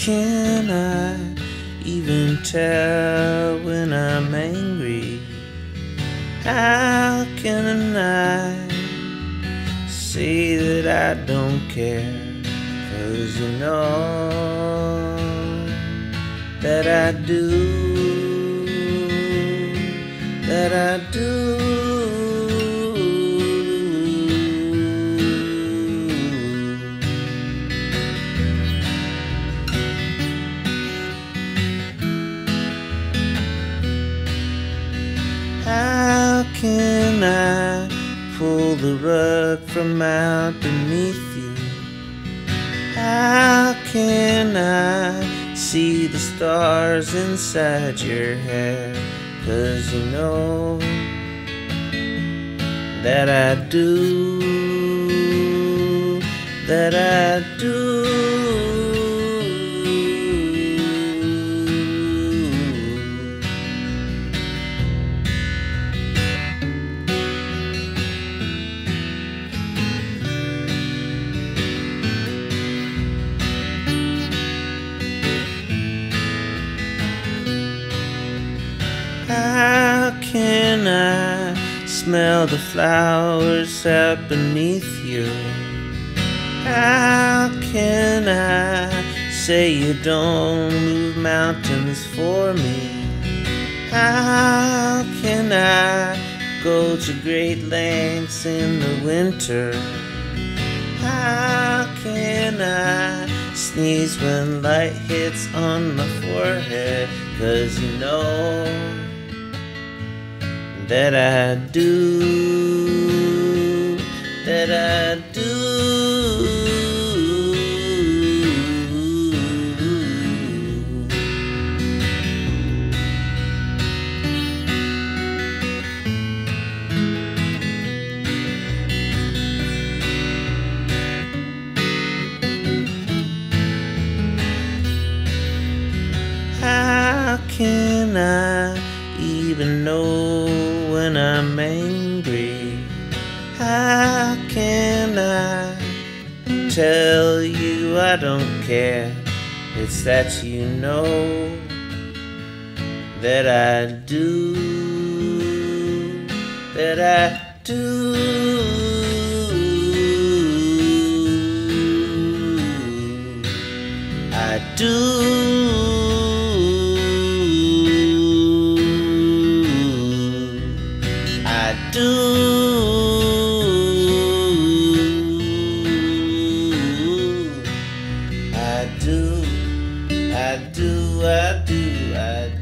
Can I even tell when I'm angry? How can I say that I don't care? Cause you know that I do, that I do. Can I pull the rug from out beneath you? How can I see the stars inside your hair? Cause you know that I do, that I do. Smell the flowers out beneath you? How can I say you don't move mountains for me? How can I go to great lengths in the winter? How can I sneeze when light hits on my forehead? Cause you know that I do, that I do. How can I even know I'm angry? How can I tell you I don't care? It's that you know that I do, that I do. I do. I do. I do.